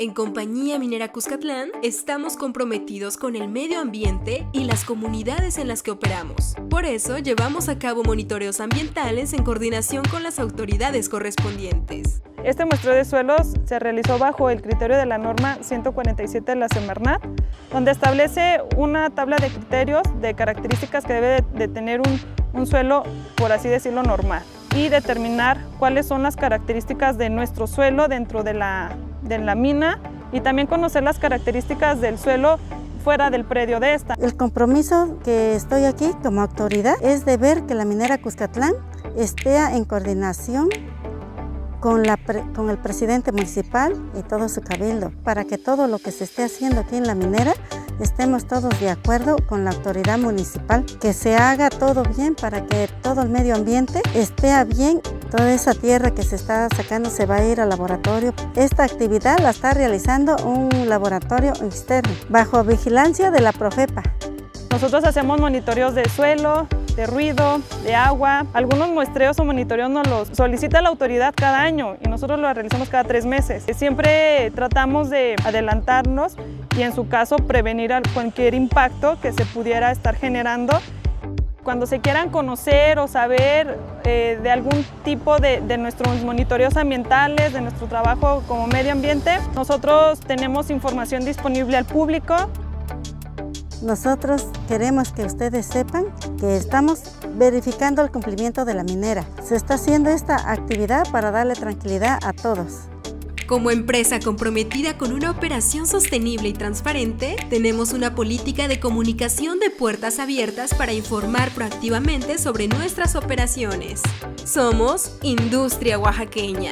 En Compañía Minera Cuscatlán estamos comprometidos con el medio ambiente y las comunidades en las que operamos. Por eso llevamos a cabo monitoreos ambientales en coordinación con las autoridades correspondientes. Este muestreo de suelos se realizó bajo el criterio de la norma 147 de la Semarnat, donde establece una tabla de criterios de características que debe de tener un, un suelo, por así decirlo, normal y determinar cuáles son las características de nuestro suelo dentro de la, de la mina y también conocer las características del suelo fuera del predio de esta. El compromiso que estoy aquí como autoridad es de ver que la minera Cuscatlán esté en coordinación con, la, con el presidente municipal y todo su cabildo para que todo lo que se esté haciendo aquí en la minera estemos todos de acuerdo con la autoridad municipal, que se haga todo bien para que todo el medio ambiente esté bien. Toda esa tierra que se está sacando se va a ir al laboratorio. Esta actividad la está realizando un laboratorio externo, bajo vigilancia de la Profepa. Nosotros hacemos monitoreos de suelo, de ruido, de agua. Algunos muestreos o monitoreos nos los solicita la autoridad cada año y nosotros lo realizamos cada tres meses. Siempre tratamos de adelantarnos y en su caso prevenir cualquier impacto que se pudiera estar generando. Cuando se quieran conocer o saber eh, de algún tipo de, de nuestros monitoreos ambientales, de nuestro trabajo como medio ambiente, nosotros tenemos información disponible al público nosotros queremos que ustedes sepan que estamos verificando el cumplimiento de la minera. Se está haciendo esta actividad para darle tranquilidad a todos. Como empresa comprometida con una operación sostenible y transparente, tenemos una política de comunicación de puertas abiertas para informar proactivamente sobre nuestras operaciones. Somos Industria Oaxaqueña.